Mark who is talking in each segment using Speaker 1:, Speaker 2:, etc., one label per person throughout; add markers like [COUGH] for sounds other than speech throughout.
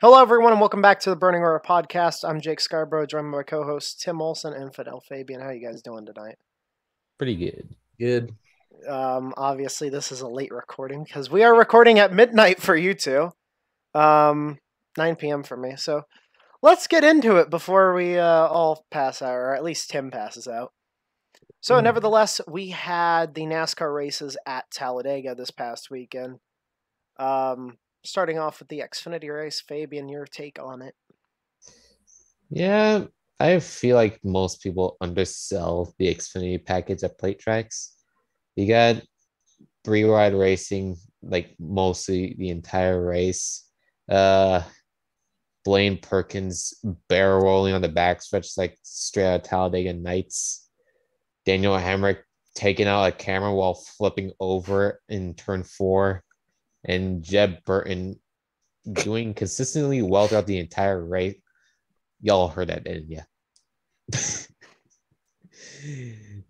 Speaker 1: Hello, everyone, and welcome back to the Burning Rubber podcast. I'm Jake Scarborough, joined by my co-hosts Tim Olson and Fidel Fabian. How are you guys doing tonight?
Speaker 2: Pretty good.
Speaker 3: Good.
Speaker 1: Um, obviously, this is a late recording because we are recording at midnight for you two, um, 9 p.m. for me. So let's get into it before we uh, all pass out, or at least Tim passes out. So,
Speaker 3: Mhm.
Speaker 1: nevertheless, we had the NASCAR races at Talladega this past weekend. Um, starting off with the Xfinity race, Fabian, your take on it?
Speaker 2: Yeah, I feel like most people undersell the Xfinity package at plate tracks. You got three ride racing, like mostly the entire race. Uh Blaine Perkins barrel rolling on the backstretch like straight out of Talladega Nights. Daniel Hemric taking out a camera while flipping over in turn four. And Jeb Burton doing consistently well throughout the entire race. Y'all heard that, didn't you? [LAUGHS]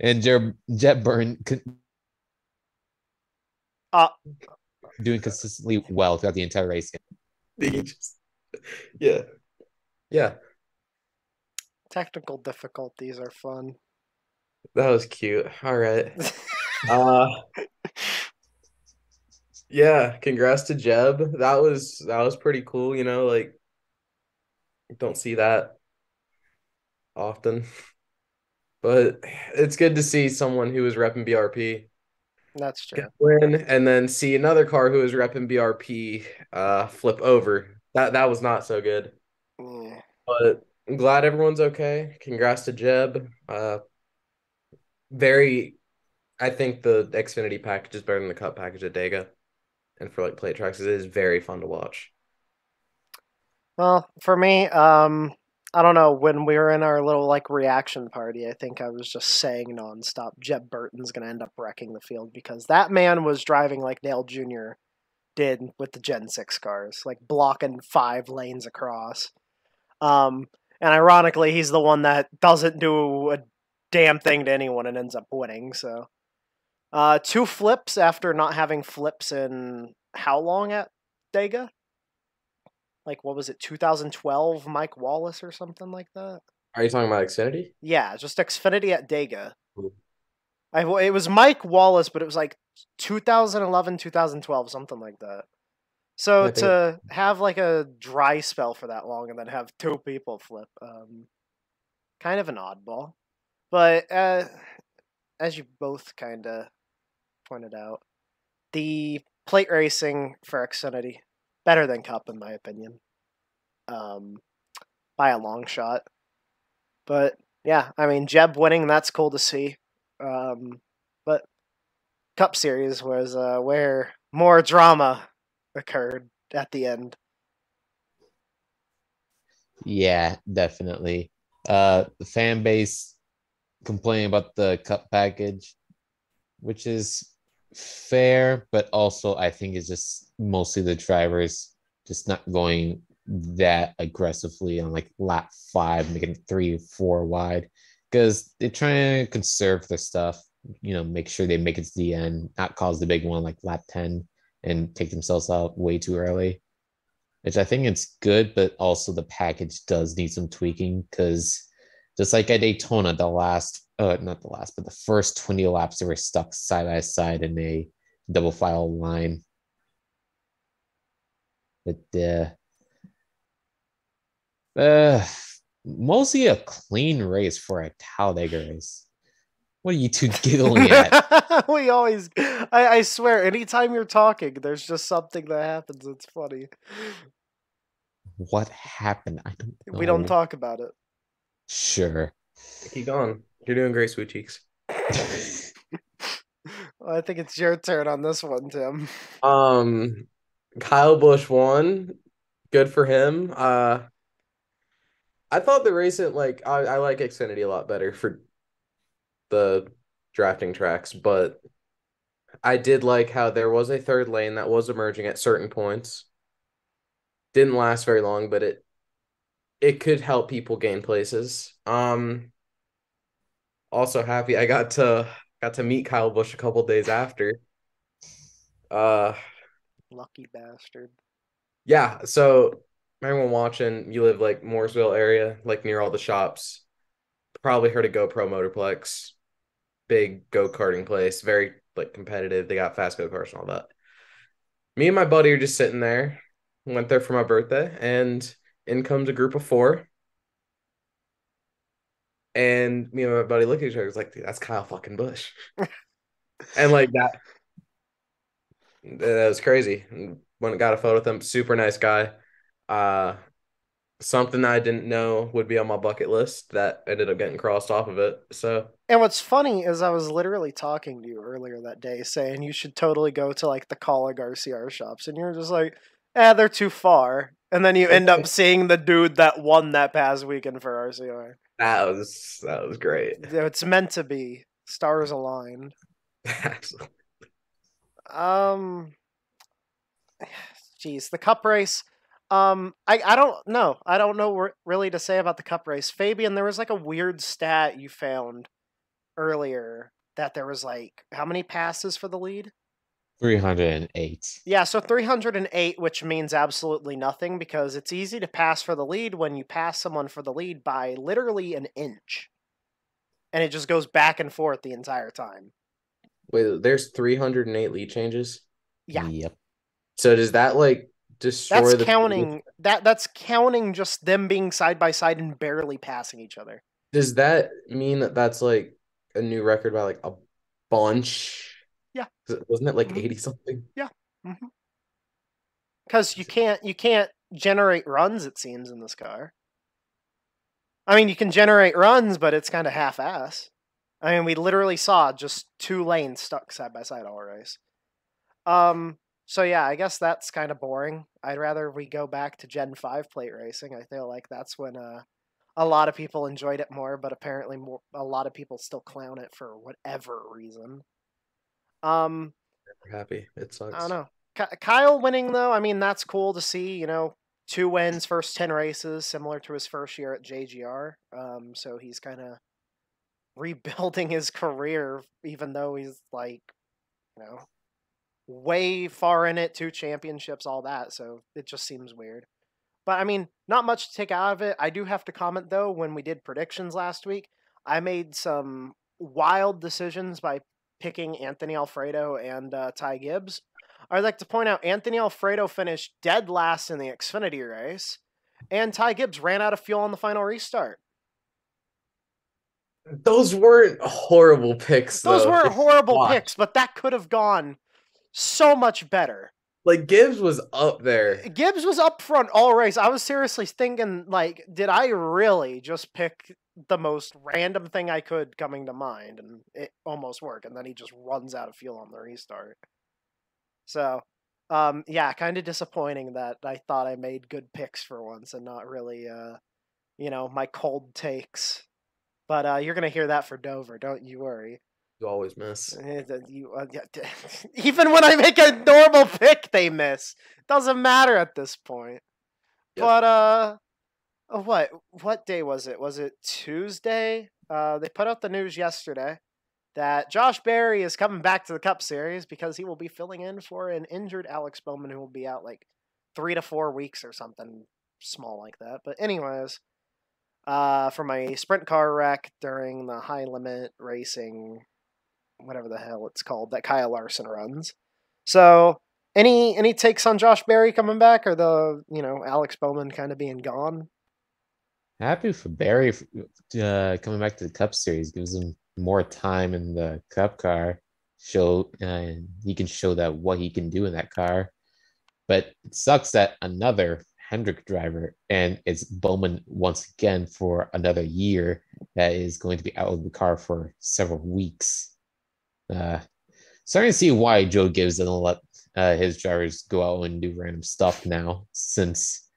Speaker 2: and Jeb, Jeb Burton con-
Speaker 1: Uh,
Speaker 2: doing consistently well throughout the entire race. [LAUGHS]
Speaker 3: Just- yeah. Yeah.
Speaker 1: technical difficulties are fun.
Speaker 3: That was cute. All right. Uh [LAUGHS] yeah, congrats to Jeb. That was that was pretty cool, you know, like don't see that often. But it's good to see someone who was repping BRP
Speaker 1: That's true.
Speaker 3: win and then see another car who was repping BRP uh flip over. That that was not so good.
Speaker 1: Yeah.
Speaker 3: But I'm glad everyone's okay. Congrats to Jeb. Uh, very, I think the Xfinity package is better than the Cup package at Dega, and for like plate tracks, it is very fun to watch.
Speaker 1: Well, for me, um, I don't know. When we were in our little like reaction party, I think I was just saying nonstop, Jeb Burton's gonna end up wrecking the field because that man was driving like Dale Jr. did with the Gen Six cars, like blocking five lanes across. Um, and ironically, he's the one that doesn't do a damn thing to anyone and ends up winning. So, uh, two flips after not having flips in how long at Dega? Like what was it, 2012? Mike Wallace or something like that?
Speaker 3: Are you talking about Xfinity?
Speaker 1: Yeah, just Xfinity at Dega.
Speaker 3: Ooh.
Speaker 1: I it was Mike Wallace, but it was like 2011, 2012, something like that. So
Speaker 3: I think-
Speaker 1: to have like a dry spell for that long and then have two people flip, um, kind of an oddball. But uh, as you both kind of pointed out, the plate racing for Xfinity better than Cup in my opinion, um, by a long shot. But yeah, I mean Jeb winning, that's cool to see. Um, but Cup Series was uh, where more drama occurred at the end.
Speaker 2: Yeah, definitely. Uh, the fan base complaining about the cup package, which is fair, but also I think it's just mostly the drivers just not going that aggressively on like lap five, making three, four wide, because they're trying to conserve their stuff. You know, make sure they make it to the end, not cause the big one like lap ten and take themselves out way too early which I think it's good, but also the package does need some tweaking because just like at Daytona, the last, uh, not the last, but the first 20 laps, they were stuck side by side in a double file line. But uh, uh, mostly a clean race for a Talladega race. What are you two [LAUGHS] giggling at? [LAUGHS]
Speaker 1: we always, I, I swear, anytime you're talking, there's just something that happens. It's funny.
Speaker 2: what happened? I don't know.
Speaker 1: We don't talk about it.
Speaker 2: Sure.
Speaker 3: Keep going. You're doing great, sweet cheeks. [LAUGHS]
Speaker 1: Well, I think it's your turn on this one, Tim.
Speaker 3: Um, Kyle Busch won. Good for him. Uh, I thought the recent like I, I like Xfinity a lot better for the drafting tracks, but I did like how there was a third lane that was emerging at certain points. Didn't last very long, but it it could help people gain places. Um also happy I got to got to meet Kyle Busch a couple days after. Uh
Speaker 1: Lucky bastard.
Speaker 3: yeah, so everyone watching, you live like Mooresville area, like near all the shops. Probably heard of GoPro Motorplex. Big go-karting place, very like competitive. They got fast go-karts and all that. Me and my buddy are just sitting there. Went there for my birthday, and in comes a group of four. And me and my buddy look at each other. was like, dude, that's Kyle fucking Busch. and like that, that was crazy. Went and got a photo with him. Super nice guy. Uh, something I didn't know would be on my bucket list that ended up getting crossed off of it. So
Speaker 1: And what's funny is I was literally talking to you earlier that day saying you should totally go to like the Colleague RCR shops, and you're just like, eh, they're too far. And then you end up seeing the dude that won that past weekend for RCR.
Speaker 3: that was that was great.
Speaker 1: It's meant to be. Stars aligned.
Speaker 3: Absolutely. [LAUGHS]
Speaker 1: Um, geez, the cup race. Um, I I don't know. I don't know re- really to say about the cup race. Fabian, there was like a weird stat you found earlier that there was like how many passes for the lead?
Speaker 2: 308.
Speaker 1: Yeah, so 308, which means absolutely nothing because it's easy to pass for the lead when you pass someone for the lead by literally an inch. And it just goes back and forth the entire time.
Speaker 3: Wait, there's 308 lead changes.
Speaker 1: Yeah.
Speaker 2: Yep.
Speaker 3: So does that like destroy
Speaker 1: That's
Speaker 3: the
Speaker 1: counting that that's counting just them being side by side and barely passing each other.
Speaker 3: Does that mean that that's like a new record by like a bunch?
Speaker 1: Yeah.
Speaker 3: 'Cause it- Wasn't it like
Speaker 1: Mhm.
Speaker 3: 80 something? Yeah.
Speaker 1: Cuz you can't you can't generate runs it seems in this car. I mean, you can generate runs, but it's kind of half-ass. I mean, we literally saw just two lanes stuck side by side all race. Um so yeah, I guess that's kind of boring. I'd rather we go back to Gen 5 plate racing. I feel like that's when uh a lot of people enjoyed it more, but apparently more, a lot of people still clown it for whatever reason. Um
Speaker 3: happy. It sucks.
Speaker 1: I don't know. Kyle winning though, I mean that's cool to see. You know, two wins, first ten races, similar to his first year at JGR. Um, so he's kind of rebuilding his career, even though he's like, you know, way far in it, two championships, all that. So it just seems weird. But I mean, not much to take out of it. I do have to comment though. When we did predictions last week, I made some wild decisions by picking Anthony Alfredo and uh, Ty Gibbs. I'd like to point out Anthony Alfredo finished dead last in the Xfinity race, and Ty Gibbs ran out of fuel on the final restart.
Speaker 3: Those weren't horrible picks.
Speaker 1: Those
Speaker 3: though,
Speaker 1: weren't horrible
Speaker 3: watch.
Speaker 1: picks, but that could have gone so much better.
Speaker 3: Like Gibbs was up there.
Speaker 1: Gibbs was up front all race. I was seriously thinking, like, did I really just pick the most random thing I could coming to mind? And it almost worked. And then he just runs out of fuel on the restart. So, um, yeah, kind of disappointing that I thought I made good picks for once and not really, uh, you know, my cold takes. But uh, you're gonna hear that for Dover, don't you worry.
Speaker 3: You always miss.
Speaker 1: Eh, uh, [LAUGHS] Even when I make a normal pick, they miss. Doesn't matter at this point.
Speaker 3: Yep.
Speaker 1: But uh, uh, what what day was it? Was it Tuesday? Uh, they put out the news yesterday that Josh Berry is coming back to the Cup Series because he will be filling in for an injured Alex Bowman who will be out like three to four weeks or something small like that. But anyways, uh, for my sprint car wreck during the high limit racing, whatever the hell it's called, that Kyle Larson runs. So, any any takes on Josh Berry coming back, or the you know Alex Bowman kind of being gone?
Speaker 2: Happy for Berry uh, coming back to the Cup Series gives him more time in the Cup car. Show and he can show that what he can do in that car. But it sucks that another Hendrick driver and it's Bowman once again for another year that is going to be out of the car for several weeks. Uh, starting to see why Joe Gibbs doesn't let uh, his drivers go out and do random stuff now since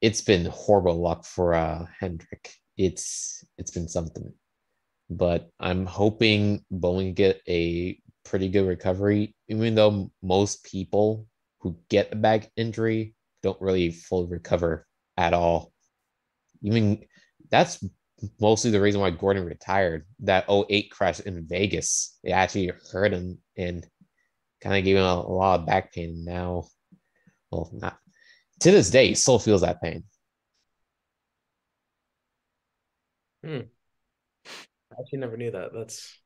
Speaker 2: it's been horrible luck for uh Hendrick. It's it's been something. But I'm hoping Bowman get a pretty good recovery, even though most people who get a back injury don't really fully recover at all. Even that's mostly the reason why Gordon retired. That 08 crash in Vegas, it actually hurt him and kind of gave him a, a lot of back pain. Now, well, not to this day, he still feels that pain.
Speaker 3: I actually never knew that. That's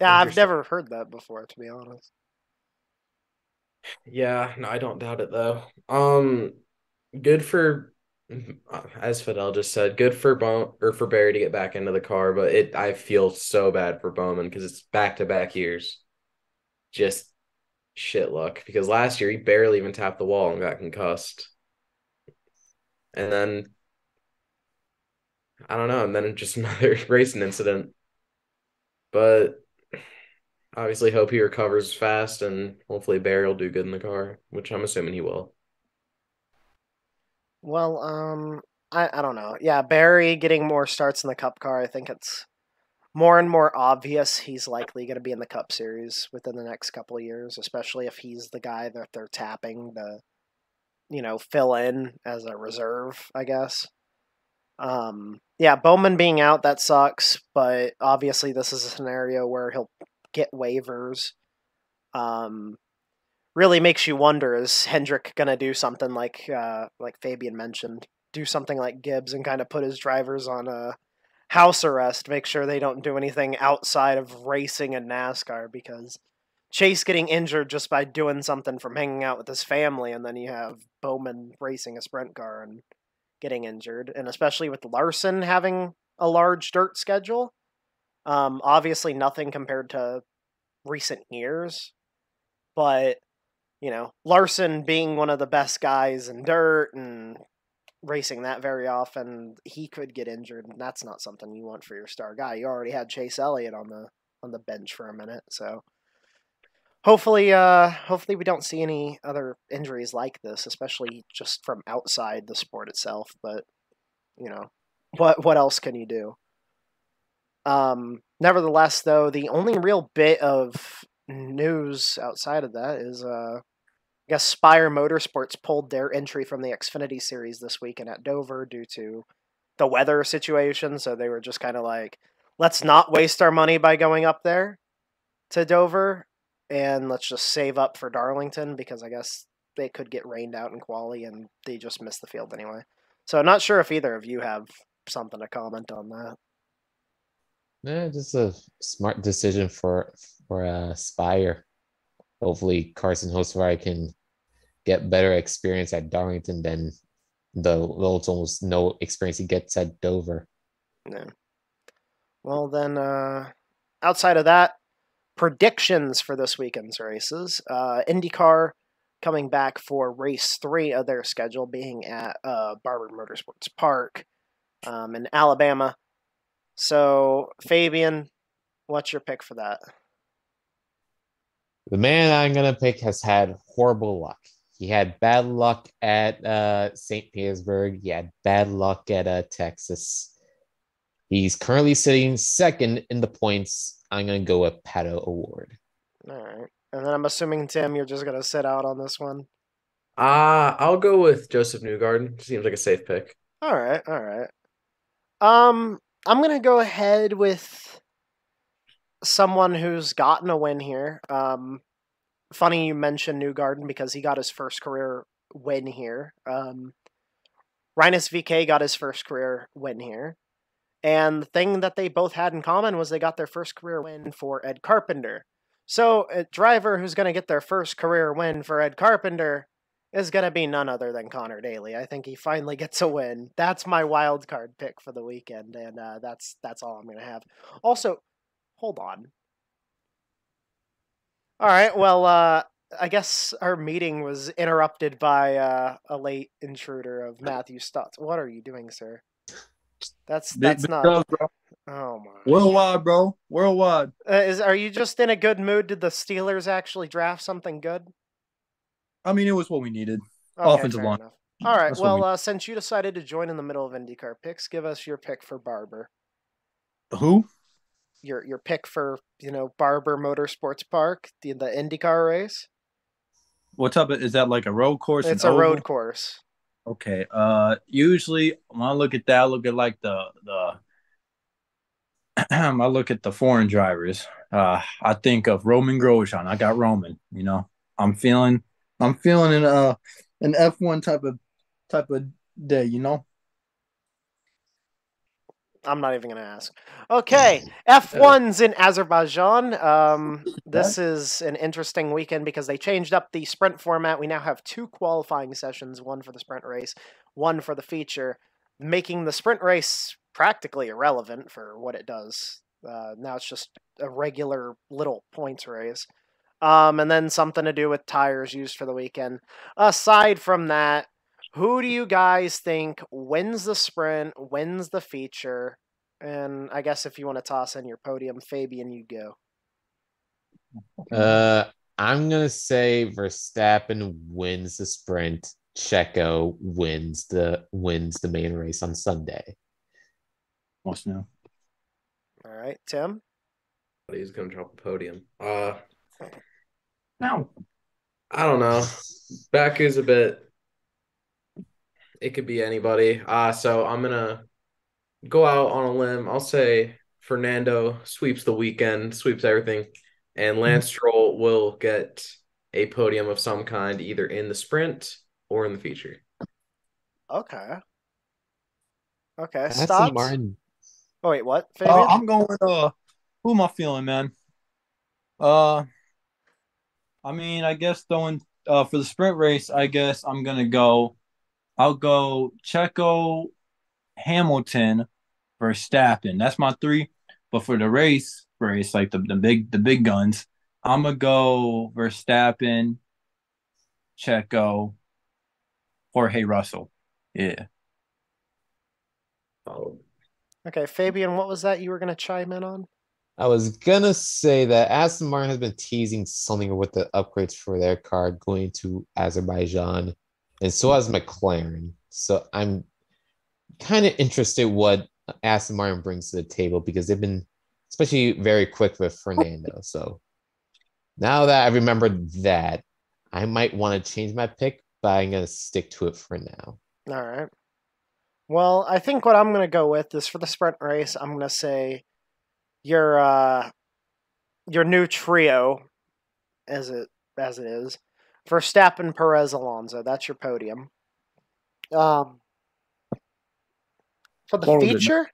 Speaker 1: Yeah, I've never heard that before, to be honest.
Speaker 3: yeah, no, I don't doubt it though. Um, good for Mm-hmm. as Fidel just said, good for Bowman or for Berry to get back into the car, but it I feel so bad for Bowman because it's back to back years. Just shit luck because last year he barely even tapped the wall and got concussed. And then I don't know, and then [LAUGHS] just another [LAUGHS] racing incident. But obviously hope he recovers fast and hopefully Berry will do good in the car, which I'm assuming he will.
Speaker 1: Well, um, I, I don't know. Yeah, Berry getting more starts in the Cup car. I think it's more and more obvious he's likely going to be in the Cup Series within the next couple years, especially if he's the guy that they're tapping to, you know, fill in as a reserve, I guess. Um, yeah, Bowman being out, that sucks, but obviously this is a scenario where he'll get waivers. Um, really makes you wonder is Hendrick going to do something like uh, like Fabian mentioned, do something like Gibbs and kind of put his drivers on a house arrest, make sure they don't do anything outside of racing and NASCAR because Chase getting injured just by doing something from hanging out with his family, and then you have Bowman racing a sprint car and getting injured, and especially with Larson having a large dirt schedule. Um, obviously, nothing compared to recent years, but you know, Larson being one of the best guys in dirt and racing that very often, he could get injured, and that's not something you want for your star guy. You already had Chase Elliott on the on the bench for a minute, so hopefully uh hopefully we don't see any other injuries like this, especially just from outside the sport itself, but you know, what what else can you do? Um nevertheless though, the only real bit of news outside of that is uh I guess Spire Motorsports pulled their entry from the Xfinity series this weekend at Dover due to the weather situation. So they were just kind of like, let's not waste our money by going up there to Dover and let's just save up for Darlington because I guess they could get rained out in quali and they just missed the field anyway. So I'm not sure if either of you have something to comment on that.
Speaker 2: Yeah, just a smart decision for for uh, Spire. Hopefully, Carson Hocevar can get better experience at Darlington than the it's almost no experience he gets at Dover.
Speaker 1: Yeah. Well, then, uh, outside of that, predictions for this weekend's races. Uh, IndyCar coming back for race three of their schedule, being at uh, Barber Motorsports Park um, in Alabama. So, Fabian, what's your pick for that?
Speaker 2: The man I'm gonna pick has had horrible luck. He had bad luck at uh, St. Petersburg. He had bad luck at uh, Texas. He's currently sitting second in the points. I'm gonna go with Pato O'Ward.
Speaker 1: All right. And then I'm assuming, Tim, you're just going to sit out on this one.
Speaker 3: Uh, I'll go with Josef Newgarden. Seems like a safe pick.
Speaker 1: All right, all right. Um, I'm gonna go ahead with someone who's gotten a win here. Um, funny you mentioned Newgarden because he got his first career win here. Um, Rinus VeeKay got his first career win here, and the thing that they both had in common was they got their first career win for Ed Carpenter. So, a driver who's going to get their first career win for Ed Carpenter is going to be none other than Conor Daly. I think he finally gets a win. That's my wild card pick for the weekend, and uh, that's that's all I'm going to have. Also, hold on. All right, well, uh, I guess our meeting was interrupted by uh, a late intruder of Matthew Stutz. What are you doing, sir? That's that's
Speaker 4: big
Speaker 1: not. Oh my.
Speaker 4: Worldwide, bro. Worldwide.
Speaker 1: Uh, is are you just in a good mood? Did the Steelers actually draft something good?
Speaker 4: I mean, it was what we needed.
Speaker 1: Okay,
Speaker 4: Offensive line.
Speaker 1: enough. All right.
Speaker 4: That's
Speaker 1: Well,
Speaker 4: we-
Speaker 1: uh, since you decided to join in the middle of IndyCar picks, give us your pick for Barber.
Speaker 4: Who?
Speaker 1: Your your pick for you know Barber Motorsports Park, the the IndyCar race.
Speaker 4: What's up? is that? Like a road course?
Speaker 1: It's a road course.
Speaker 4: Okay. Uh, usually when I look at that, I look at like the the. [CLEARS THROAT] I look at the foreign drivers. Uh, I think of Roman Grosjean. I got Roman. You know, I'm feeling, I'm feeling an uh an F1 type of type of day, you know.
Speaker 1: I'm not even going to ask. Okay, F1's in Azerbaijan. Um, [LAUGHS] this is an interesting weekend because they changed up the sprint format. We now have two qualifying sessions one for the sprint race, one for the feature, making the sprint race practically irrelevant for what it does. Uh, now it's just a regular little points race. Um, and then something to do with tires used for the weekend. Aside from that, who do you guys think wins the sprint, wins the feature? And I guess if you want to toss in your podium, Fabian, you go.
Speaker 2: Uh, I'm gonna say Verstappen wins the sprint. Checo wins the wins the main race on Sunday.
Speaker 4: What's new?
Speaker 1: All right, Tim.
Speaker 3: He's gonna drop a podium. Uh,
Speaker 4: No.
Speaker 3: I don't know. Baku's a bit. It could be anybody. Uh, so I'm gonna go out on a limb. I'll say Fernando sweeps the weekend, sweeps everything, and Lance Stroll will get a podium of some kind, either in the sprint or in the feature.
Speaker 1: Okay. Okay. Stop.
Speaker 2: Martin.
Speaker 1: Oh wait, what?
Speaker 4: Uh, I'm going. with Uh, who am I feeling, man? Uh, I mean, I guess throwing uh for the sprint race, I guess I'm gonna go. I'll go Checo, Hamilton, Verstappen. That's my three. But for the race, race like the, the big the big guns, I'm gonna go Verstappen, Checo, Jorge Russell. Yeah.
Speaker 3: Followed.
Speaker 1: Okay, Fabian, what was that you were gonna chime in on?
Speaker 2: I was gonna say that Aston Martin has been teasing something with the upgrades for their car going to Azerbaijan, and so has McLaren. So I'm kind of interested what Aston Martin brings to the table because they've been especially very quick with Fernando. So now that I remembered that, I might want to change my pick, but I'm gonna stick to it for now.
Speaker 1: All right. Well, I think what I'm gonna go with is for the sprint race. I'm gonna say your uh your new trio, as it as it is, Verstappen, Perez, Alonso. That's your podium. Um, for the feature,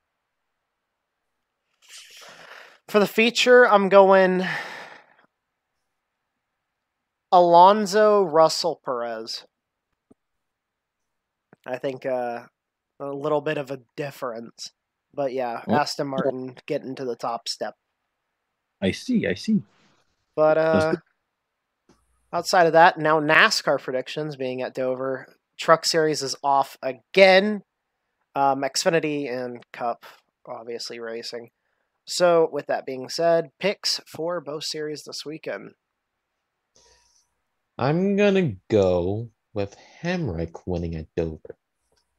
Speaker 1: for the feature, I'm going Alonso, Russell, Perez. I think uh, a little bit of a difference, but yeah,
Speaker 4: Well-
Speaker 1: Aston Martin getting to the top step.
Speaker 4: I see. I see.
Speaker 1: But uh, outside of that, now NASCAR predictions being at Dover. Truck Series is off again. Um, Xfinity and Cup, obviously racing. So, with that being said, picks for both series this weekend.
Speaker 2: I'm gonna go with Hemric winning at Dover.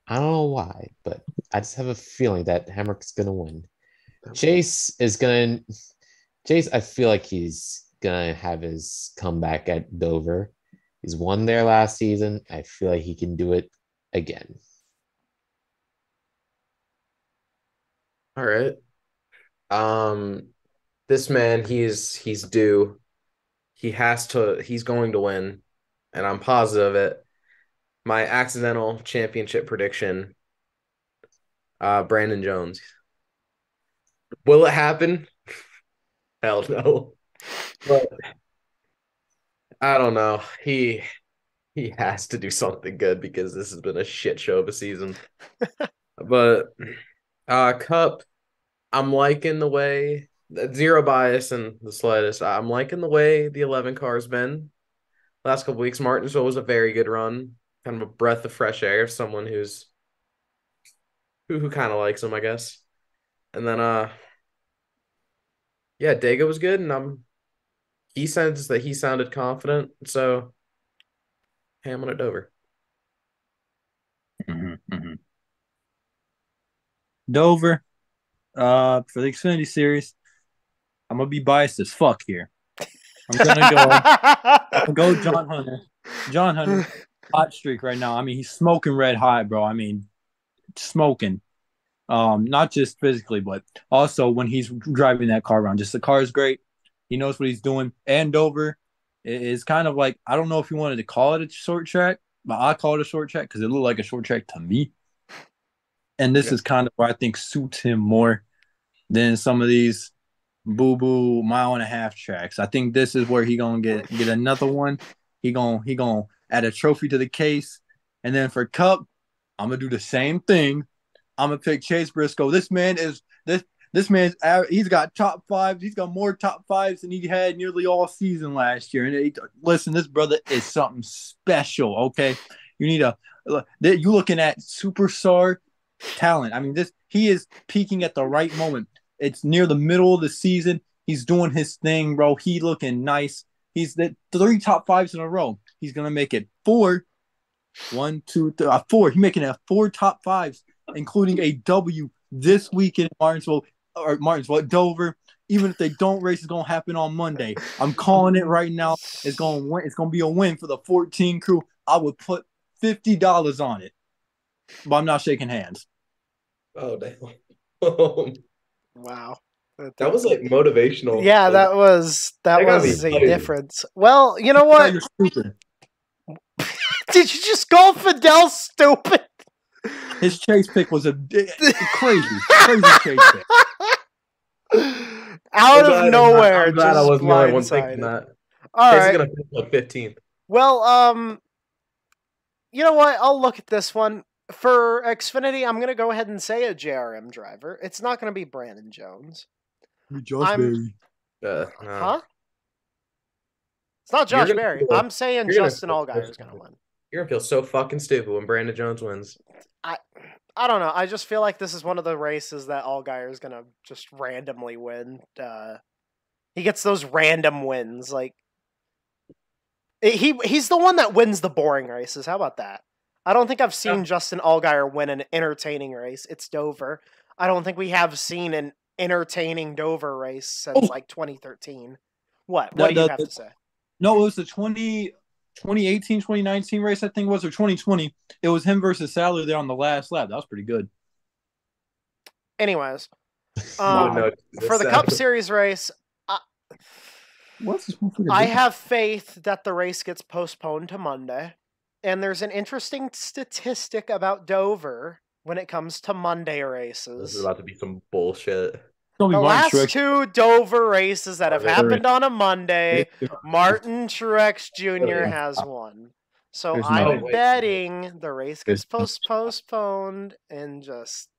Speaker 2: I don't know why, but I just have a feeling that Hemric's gonna win. Chase is gonna Chase, I feel like he's gonna have his comeback at Dover. He's won there last season. I feel like he can do it again.
Speaker 3: All right. Um, this man, he's he's due. He has to. He's going to win, and I'm positive of it. My accidental championship prediction. Uh, Brandon Jones. Will it happen? [LAUGHS] Hell no. But I don't know. He he has to do something good because this has been a shit show of a season. [LAUGHS] but uh Cup, I'm liking the way zero bias and the slightest. I'm liking the way the 11 car's been last couple weeks. Martinsville was a very good run, kind of a breath of fresh air. Someone who's who who kind of likes him, I guess. And then uh, yeah, Dega was good, and I'm he says that he sounded confident, so Hamlin at Dover.
Speaker 4: Mhm, mhm. Dover, uh, for the Xfinity series, I'm gonna be biased as fuck here. I'm gonna go. Go John Hunter. John Hunter, [LAUGHS] hot streak right now. I mean, he's smoking red hot, bro. I mean, smoking. Um, not just physically, but also when he's driving that car around. Just the car is great. He knows what he's doing. And Dover is kind of like I don't know if you wanted to call it a short track, but I call it a short track because it looked like a short track to me. And this
Speaker 3: Yeah.
Speaker 4: is kind of where I think suits him more than some of these boo boo mile and a half tracks. I think this is where he gonna get get another one. He gonna he gonna add a trophy to the case, and then for Cup, I'm gonna do the same thing. I'm gonna pick Chase Briscoe. This man is this this man's he's got top fives. He's got more top fives than he had nearly all season last year. And he, listen, this brother is something special. Okay, you need a you looking at superstar talent. I mean, this he is peaking at the right moment. It's near the middle of the season. He's doing his thing, bro. He looking nice. He's the three top fives in a row. He's gonna make it four. One, two, three, uh, four. He's making it four top fives, including a W this week in Martinsville or Martins, Martinsville, Dover. Even if they don't race, it's gonna happen on Monday. I'm calling it right now. It's gonna win. It's gonna be a win for the 14 crew. I would put fifty dollars on it, but I'm not shaking hands.
Speaker 3: Oh damn. [LAUGHS]
Speaker 1: Wow.
Speaker 3: that was like motivational.
Speaker 1: Yeah, that was that
Speaker 3: That
Speaker 1: was a
Speaker 3: funny.
Speaker 1: difference. Well, you know what?
Speaker 4: You're stupid. [LAUGHS]
Speaker 1: Did you just call Fidel stupid?
Speaker 4: His chase pick was a [LAUGHS] crazy, crazy chase pick. [LAUGHS]
Speaker 1: Out
Speaker 3: I'm
Speaker 1: of nowhere,
Speaker 3: I'm glad I wasn't the only one thinking that.
Speaker 1: All
Speaker 3: Chase
Speaker 1: right.
Speaker 3: is gonna finish like 15th.
Speaker 1: Well, um, you know what? I'll look at this one for Xfinity. I'm gonna go ahead and say a JRM driver. It's not gonna be Brandon Jones,
Speaker 4: Josh
Speaker 1: I'm-
Speaker 4: Berry.
Speaker 3: Uh, no.
Speaker 1: huh? It's not Josh
Speaker 3: gonna
Speaker 1: Berry. I'm saying Justin
Speaker 3: feel
Speaker 1: Allgaier is gonna win.
Speaker 3: You're gonna feel so fucking stupid when Brandon Jones wins.
Speaker 1: I I don't know. I just feel like this is one of the races that Allgaier is gonna just randomly win. Uh, he gets those random wins. Like he he's the one that wins the boring races. How about that? I don't think I've seen
Speaker 3: Yeah.
Speaker 1: Justin Allgaier win an entertaining race. It's Dover. I don't think we have seen an entertaining Dover race since
Speaker 4: Oh.
Speaker 1: like 2013. What?
Speaker 4: The-
Speaker 1: What do you
Speaker 4: the-
Speaker 1: have
Speaker 4: the-
Speaker 1: to say?
Speaker 4: No, it was the 20, 2018, 2019 race, I think it was, or 2020. It was him versus Saller there on the last lap. That was pretty good.
Speaker 1: Anyways, [LAUGHS]
Speaker 3: You
Speaker 1: um,
Speaker 3: know,
Speaker 1: for the Cup Series race,
Speaker 4: What's
Speaker 1: I have faith that the race gets postponed to Monday. And there's an interesting statistic about Dover when it comes to Monday races.
Speaker 3: This is about to be some bullshit.
Speaker 4: It's gonna be
Speaker 1: The
Speaker 4: Martin
Speaker 1: last
Speaker 4: Truex.
Speaker 1: two Dover races that have happened on a Monday, Martin Truex Jr.
Speaker 3: Oh,
Speaker 1: has won. So
Speaker 4: There's
Speaker 1: I'm
Speaker 3: no
Speaker 1: betting the race gets post- postponed and just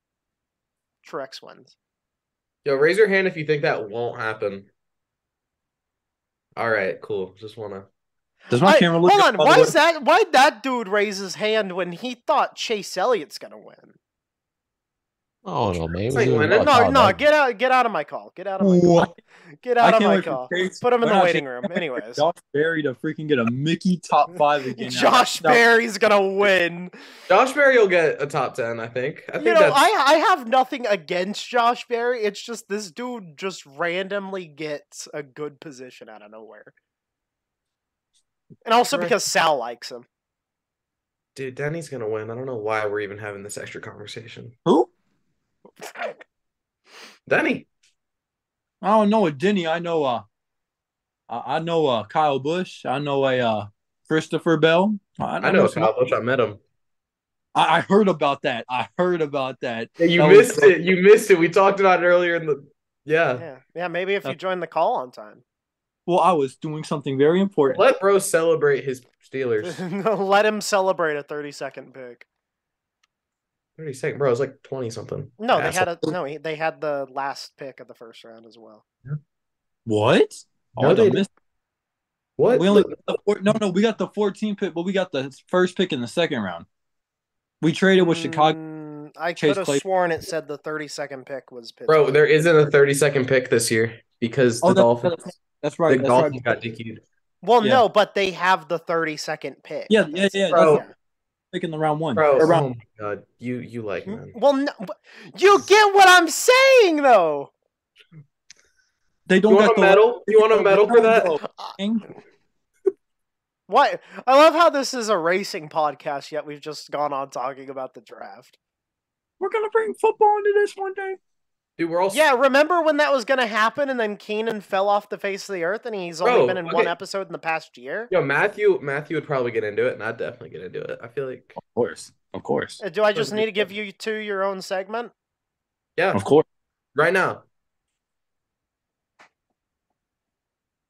Speaker 1: Truex wins.
Speaker 3: Yo, raise your hand if you think that won't happen. All right, cool. Just wanna.
Speaker 4: Does my
Speaker 1: I-
Speaker 4: camera look
Speaker 1: hold on,
Speaker 4: by the
Speaker 1: why is that? Why'd that dude raise his hand when he thought Chase Elliott's gonna win?
Speaker 2: Oh no, man.
Speaker 3: It's like
Speaker 2: doing
Speaker 3: winning.
Speaker 1: No,
Speaker 2: call
Speaker 1: no,
Speaker 2: that.
Speaker 1: get out, get out of my call, get out of my call,
Speaker 4: What? [LAUGHS]
Speaker 1: get
Speaker 4: I
Speaker 1: out of my
Speaker 4: wait
Speaker 1: call.
Speaker 4: Chase-
Speaker 1: Put him in
Speaker 4: Why
Speaker 1: the
Speaker 4: not
Speaker 1: waiting room. Anyways,
Speaker 4: Josh Berry to freaking get a Mickey top five again. [LAUGHS]
Speaker 1: Josh
Speaker 4: Now-
Speaker 1: Berry's gonna win.
Speaker 3: Josh Berry will get a top ten. I think. I think
Speaker 1: You know,
Speaker 3: that's.
Speaker 1: I I have nothing against Josh Berry. It's just this dude just randomly gets a good position out of nowhere, and also
Speaker 3: Correct.
Speaker 1: because Sal likes him.
Speaker 3: Dude, Denny's gonna win. I don't know why we're even having this extra conversation.
Speaker 4: Who?
Speaker 3: Denny.
Speaker 4: I don't know a Denny. I know uh I I know uh Kyle Busch. I know a uh Christopher Bell.
Speaker 3: I know
Speaker 4: some-
Speaker 3: Kyle Busch. I met him.
Speaker 4: I, I heard about that. I heard about that.
Speaker 3: Yeah, you
Speaker 4: That was-
Speaker 3: missed it. You missed it. We talked about it earlier in the. Yeah.
Speaker 1: Yeah, yeah. Maybe if you
Speaker 4: Uh,
Speaker 1: join the call on time,
Speaker 4: Well, I was doing something very important.
Speaker 3: Let bro celebrate his Steelers. [LAUGHS]
Speaker 1: let him celebrate a thirty second pick.
Speaker 3: Thirty second, bro. It was like twenty something.
Speaker 1: No, they had a no. he- They had the last pick of the first round as well.
Speaker 4: What?
Speaker 3: No,
Speaker 4: Oh,
Speaker 3: they
Speaker 4: the miss-
Speaker 3: What?
Speaker 4: we only got the four, no, no, we got the 14 pick, but we got the first pick in the second round. We traded with Chicago.
Speaker 1: Mm, I
Speaker 4: Chase
Speaker 1: could have
Speaker 4: played-
Speaker 1: sworn it said the thirty second pick was Pittsburgh.
Speaker 3: Bro, there isn't a thirty second pick this year because the
Speaker 4: Oh, that-
Speaker 3: Dolphins.
Speaker 4: that's, that's right.
Speaker 3: the
Speaker 4: That's
Speaker 3: Dolphins
Speaker 4: right.
Speaker 3: got DQ'd.
Speaker 1: Well,
Speaker 4: Yeah.
Speaker 1: no, but they have the thirty second pick.
Speaker 4: Yeah, yeah, yeah.
Speaker 3: Bro.
Speaker 4: That's pick in the round one.
Speaker 3: Bro,
Speaker 4: Or
Speaker 3: oh
Speaker 4: round,
Speaker 3: my god, you you like man.
Speaker 1: Well, no, you get what I'm saying, though.
Speaker 4: they don't
Speaker 3: want
Speaker 4: got
Speaker 3: a medal? You want a medal for that?
Speaker 4: Oh, King.
Speaker 1: What? I love how this is a racing podcast, yet we've just gone on talking about the draft.
Speaker 4: We're gonna bring football into this one day.
Speaker 3: Dude, we're all
Speaker 1: Yeah, remember when that was going to happen and then Keenan fell off the face of the earth and he's only been in one episode in the past year?
Speaker 3: Yo, Matthew, Matthew would probably get into it, and I'd definitely get into it. I feel like,
Speaker 4: Of course. Of course.
Speaker 1: Uh, Do I just need to give you two your own segment?
Speaker 3: yeah,
Speaker 4: Of course.
Speaker 3: right now.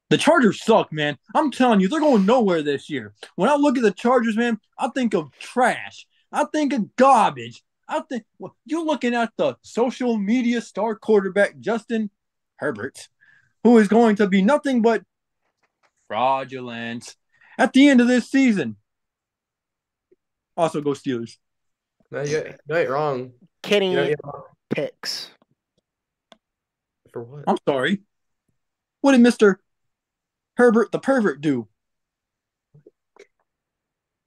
Speaker 4: The Chargers suck, man. I'm telling you, they're going nowhere this year. When I look at the Chargers, man, I think of trash. I think of garbage. I think well, you're looking at the social media star quarterback Justin Herbert, who is going to be nothing but fraudulent at the end of this season. Also, go Steelers.
Speaker 3: No, you, you ain't wrong.
Speaker 1: Kenny
Speaker 3: You know, you know,
Speaker 1: picks.
Speaker 3: for what?
Speaker 4: I'm sorry. What did Mister Herbert the pervert do?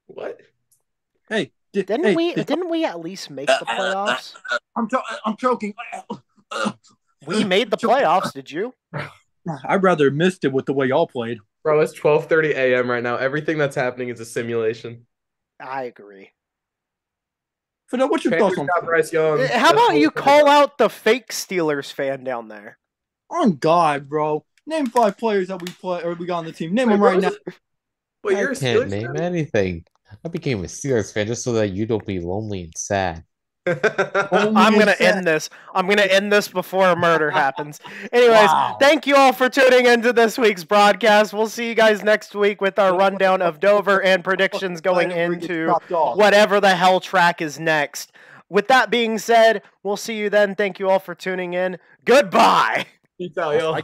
Speaker 3: What?
Speaker 4: Hey, did,
Speaker 1: Didn't
Speaker 4: hey,
Speaker 1: we
Speaker 4: did-
Speaker 1: didn't we at least make the playoffs? [LAUGHS]
Speaker 4: I'm cho- I'm choking.
Speaker 1: We made the [LAUGHS] playoffs, did you? [SIGHS]
Speaker 4: I'd rather missed it with the way y'all played.
Speaker 3: Bro, it's 12:30 a.m. right now. Everything that's happening is a simulation.
Speaker 1: I agree.
Speaker 4: Fidel, what's your
Speaker 3: Panthers
Speaker 4: thoughts on?
Speaker 3: Bryce Young.
Speaker 1: Uh, How about you call out the fake Steelers fan down there?
Speaker 4: On God, bro. Name five players that we play or we got on the team. Name
Speaker 3: Wait,
Speaker 4: them right
Speaker 3: bro,
Speaker 4: now.
Speaker 3: is it- Wait, you're
Speaker 2: I
Speaker 3: a
Speaker 2: can't name
Speaker 3: fan?
Speaker 2: anything. I became a Steelers fan just so that you don't be lonely and sad. [LAUGHS]
Speaker 1: I'm gonna end this. I'm gonna end this before a murder happens. Anyways,
Speaker 4: Wow.
Speaker 1: thank you all for tuning into this week's broadcast. We'll see you guys next week with our rundown of Dover and predictions going
Speaker 4: Whenever it gets
Speaker 1: into whatever the hell track is next. With that being said, we'll see you then. Thank you all for tuning in. Goodbye.
Speaker 3: Peace out, y'all.
Speaker 4: I-